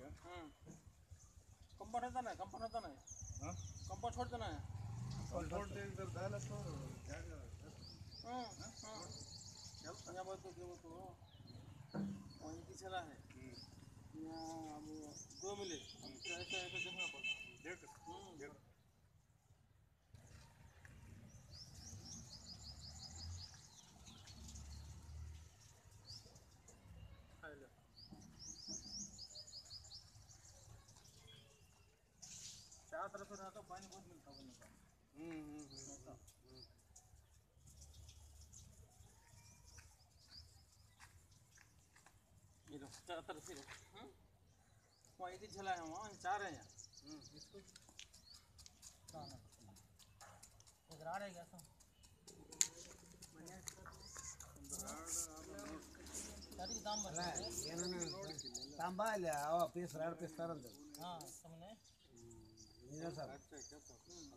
ऐसा क्या हम्म कंपाउंड होता ना कंपाउंड होता ना। हाँ? कंपाउंड छोड़ देना है छोड़ दे इधर डाला तो क्या हाँ? हाँ यहाँ बोल तो। हो वहीं की चला है। यहाँ अब दो मिले। फिर ऐसा ऐसा देखना पड़ता देख हम्म देख खाई लो चार तरफ़ से रहता पानी बहुत मिलता बोलने ये लो। तरह तरह झला है वहाँ चार है यहाँ इसको गराड़ है तो दाम दाम पीस राड़ पीस तरल हाँ समझ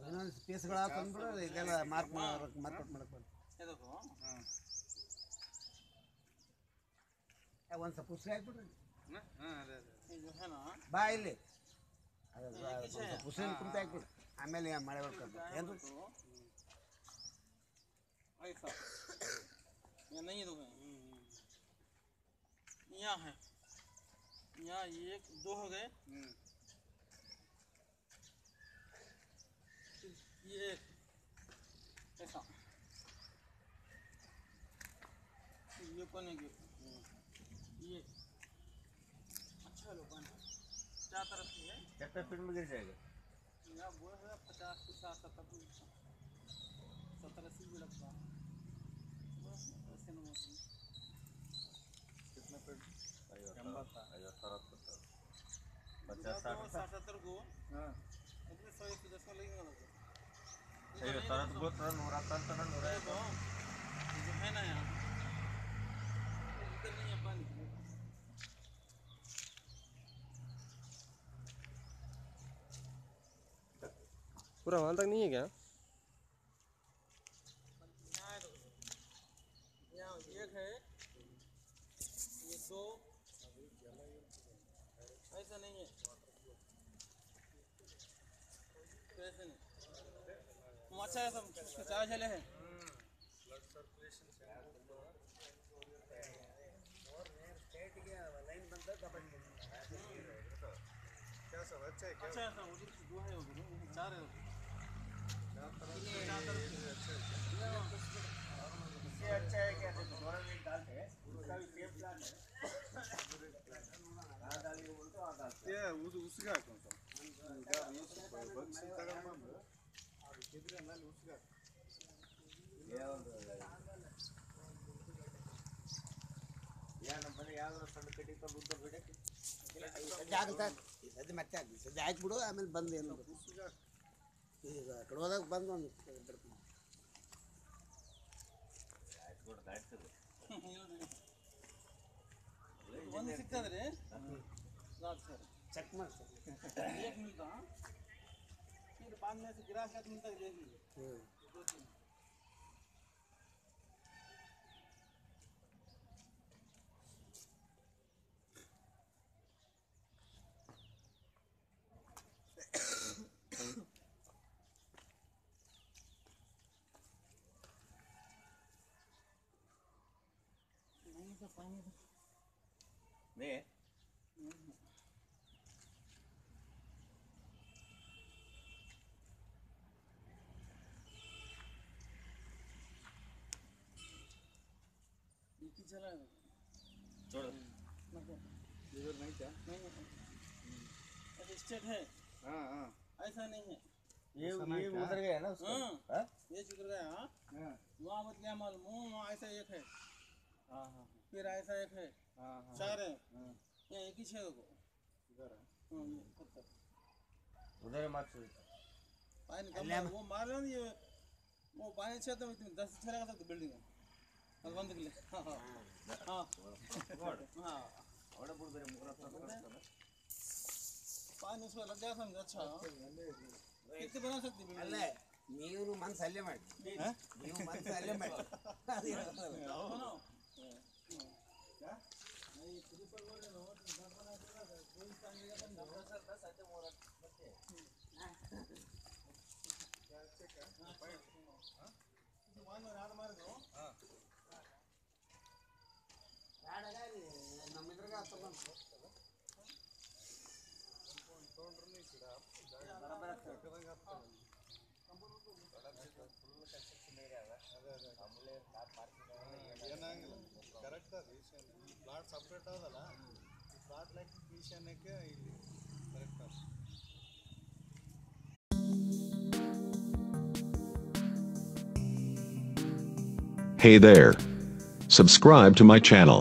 ಇನ್ನೊಂದು ಪೀಸ್ಗಳ ತಂದ್ಬಿಡು ಇದೆಲ್ಲ ಮಾರ್ಕ್ ಮಾರ್ಕೆಟ್ ಮಾಡಕ್ಕೆ ಬಂದು ಇದಕ್ಕೂ हाँ ಒಂದು ಸ್ವಲ್ಪ ಉಸಿರು ಹಾಕ್ಬಿಡ್ರಿ ना हाँ अरे अरे ಇದು ಏನೋ ಬಾ ಇಲ್ಲಿ ಅದು ಅದು ಒಂದ್ ಸ್ವಲ್ಪ ಉಸಿರು ಕುಂತ ಹಾಕ್ಬಿಡು ಆಮೇಲೆ ಮಳೆ ಬರ್ಕೊಂಡು ಏನು ऐसा ये नहीं है दुकान यहाँ है यहाँ एक दो हो गए ये कौन है ये। अच्छा लोग क्या तरफ़ से है? कितने फीट में गिर जाएगा। यहाँ वो है पचास के साथ सत्तर सत्तर अस्सी भी लगता ऐसे नंबर कितने फीट पचास साठ सत्तर को। हाँ। इतने सौ एक सौ दस में लगेगा लगता लगभग ये तो ये जो है ना यहाँ इधर नहीं है पानी। पूरा वहाँ तक नहीं है क्या? है एक है ये दो। ऐसा नहीं है। तो नहीं। तुम अच्छा है सब उसमें चाय झले हैं। क्या सब अच्छा है क्या अच्छा है? सब मुझे दुआ है वो चाह रहे हो अच्छा है क्या दोबारा एक डालते हैं उसका भी सेम प्लान है आ डालिए बोलते आ डालते हैं उसका कौन सा? बक्स का ಸದ್ಯ ಆಗುತ್ತೆ ಸದ್ಯ ಮತ್ತೆ ಆಗಲಿ ಸದ್ಯ ಹಾಕ್ಬಿಡು ಆಮೇಲೆ ಬಂದು ಏನು ಉಸ್ಗ ಈಗ ಆ ಕಡೆ ಹೋದಾಗ ಬಂದು ಒಂದು ಬಿಡ್ತೀನಿ ಒಂದು ಸಿಗ್ತದ್ರಿ ಸಾಕು ಸರ್ ಚೆಕ್ ಮಾಡಿ ಸರ್ में से गिरा के मिलता है। देख लीजिए ಹ್ಞೂ दो तीन नहीं। तो तो ही है इधर नहीं क्या? नहीं है। हाँ हाँ। ऐसा नहीं है। ये ये उधर गया ना उसका? हाँ। हाँ? ये चुकर गया हाँ। हाँ। वहाँ बदलिया मालूम। वहाँ ऐसा एक है। हाँ हाँ फिर ऐसा एक है। हाँ हाँ चार है। हाँ। ये एक ही छः को इधर है। हाँ उधर मत पानी कम मार- वो मार रहा ना ये। वो पानी छः तो इतनी दस छः लगा सकते बिल्डिंग में ಅದು ಬಂದು ಹಾಂ ಹಾಂ ಹಾಂ पानी उसमें लग गया समझ अच्छा कितने बना सकती बिल्डिंग ಅಲ್ಲ ನೀವು ಮನ್ಸು ಅಲ್ಲೇ ಮಾಡಿ ನೀವು ಮನ್ಸು ಅಲ್ಲೇ ಮಾಡಿ ಅದು ಏನಾಗಿಲ್ಲ ಕರೆಕ್ಟ್ ಅದು ಈಶಾನ್ಯ ಈ ಪ್ಲಾಟ್ ಸಪ್ರೇಟ್ ಅದಲ್ಲ ಈ ಪ್ಲಾಟ್ ಲೆಕ್ಕ ಈಶಾನ್ಯಕ್ಕೆ ಇಲ್ಲಿ ಕರೆಕ್ಟ್ ಅದು Hey there. Subscribe to my channel.